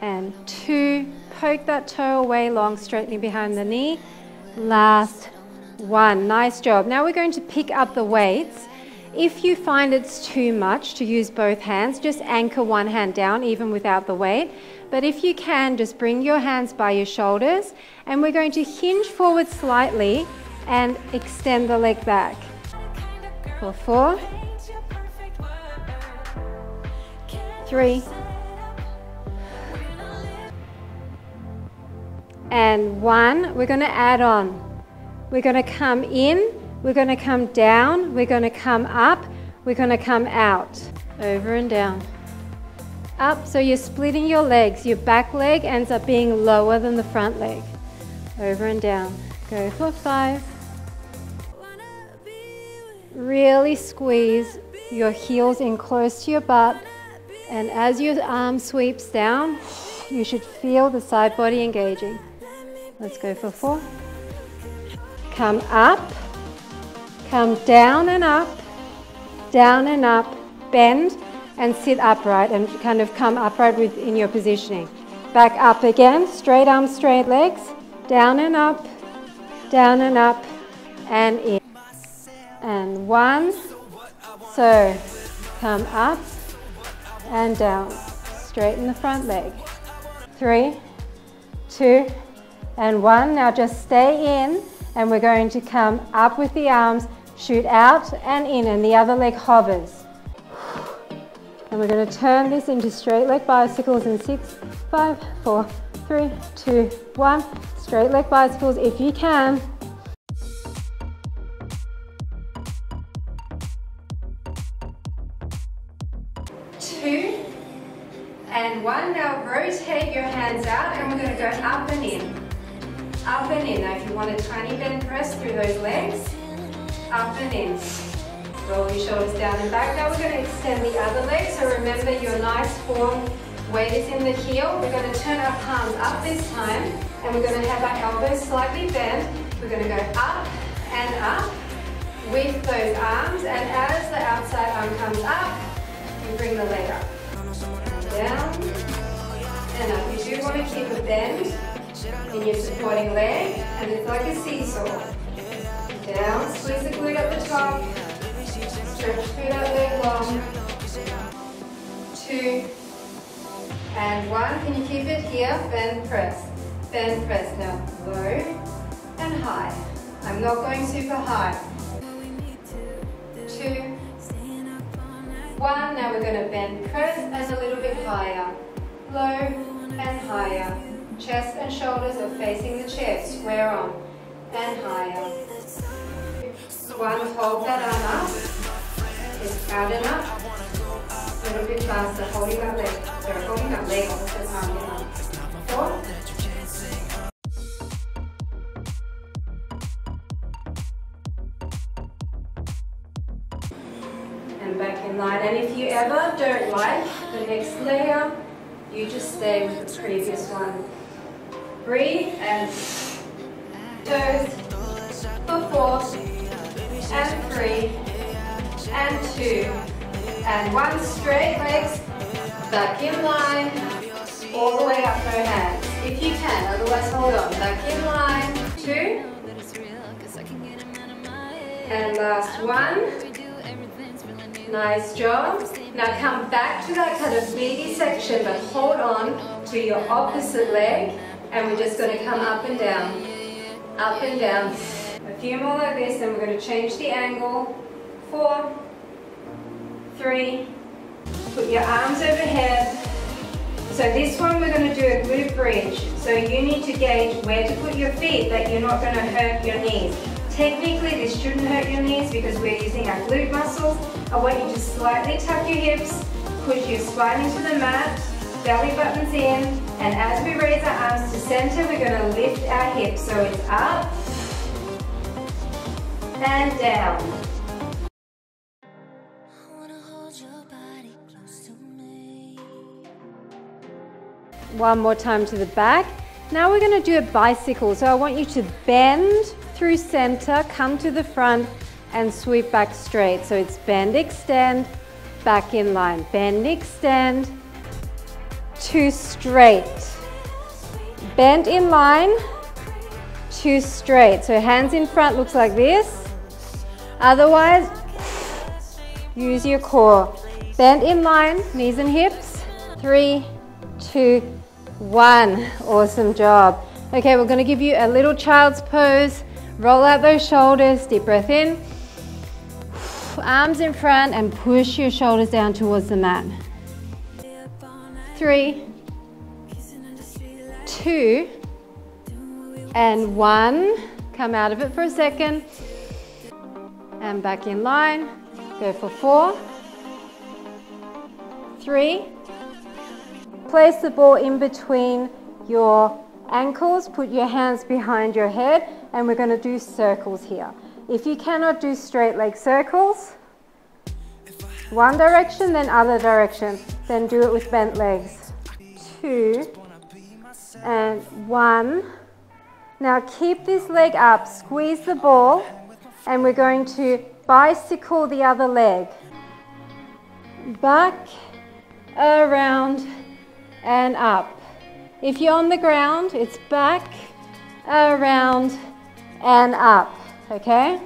And two, poke that toe away long, straightening behind the knee. Last one, nice job. Now we're going to pick up the weights. If you find it's too much to use both hands, just anchor one hand down even without the weight. But if you can, just bring your hands by your shoulders and we're going to hinge forward slightly and extend the leg back. For four, three, and one. We're going to add on. We're going to come in, we're going to come down, we're going to come up, we're going to come out, over and down. Up, so you're splitting your legs. Your back leg ends up being lower than the front leg. Over and down. Go for five. Really squeeze your heels in close to your butt. And as your arm sweeps down, you should feel the side body engaging. Let's go for four. Come up, come down and up, down and up, bend and sit upright and kind of come upright in your positioning. Back up again, straight arms, straight legs, down and up, down and up, and in. And one, so come up and down, straighten the front leg. Three, two, and one. Now just stay in and we're going to come up with the arms, shoot out and in and the other leg hovers. And we're going to turn this into straight leg bicycles in six, five, four, three, two, one. Straight leg bicycles if you can. Two and one. Now rotate your hands out and we're going to go up and in. Up and in. Now if you want a tiny bend press through those legs, up and in. Roll your shoulders down and back. Now we're going to extend the other leg. So remember your nice form weight is in the heel. We're going to turn our palms up this time and we're going to have our elbows slightly bent. We're going to go up and up with those arms and as the outside arm comes up, bring the leg up. Down and up. You do want to keep a bend in your supporting leg and it's like a seesaw. Down, squeeze the glute at the top, stretch through that leg long. Two and one. Can you keep it here? Bend, press. Bend, press. Now low and high. I'm not going super high. Two, one. Now we're going to bend, press, and a little bit higher. Low and higher. Chest and shoulders are facing the chest. Square on and higher. One, hold that arm up. It's out and up. A little bit faster, holding that leg. Sorry, holding that leg opposite arm. Four. And back in line. And if you ever don't like the next layer, you just stay with the previous one. Breathe and toes for four and three and two and one straight legs back in line all the way up no hands if you can otherwise hold on back in line two and last one nice job. Now come back to that kind of meaty section but hold on to your opposite leg and we're just going to come up and down. Up and down. A few more like this and we're going to change the angle. Four. Three. Put your arms overhead. So this one we're going to do a glute bridge. So you need to gauge where to put your feet that you're not going to hurt your knees technically this shouldn't hurt your knees because we're using our glute muscles I want you to slightly tuck your hips push your spine into the mat belly buttons in and as we raise our arms to center we're going to lift our hips so it's up and down. One more time to the back. Now we're going to do a bicycle. So I want you to bend through center, come to the front and sweep back straight. So it's bend, extend, back in line. Bend, extend, two straight. Bend in line, two straight. So hands in front looks like this. Otherwise, use your core. Bend in line, knees and hips. Three, two, one. Awesome job. Okay, we're gonna give you a little child's pose. Roll out those shoulders, deep breath in. Arms in front and push your shoulders down towards the mat. Three, two, and one. Come out of it for a second. And back in line. Go for four, three. Place the ball in between your ankles. Put your hands behind your head. And we're going to do circles here. If you cannot do straight leg circles, one direction, then other direction. Then do it with bent legs. Two and one. Now keep this leg up, squeeze the ball, and we're going to bicycle the other leg. Back, around, and up. If you're on the ground, it's back, around, and up, okay?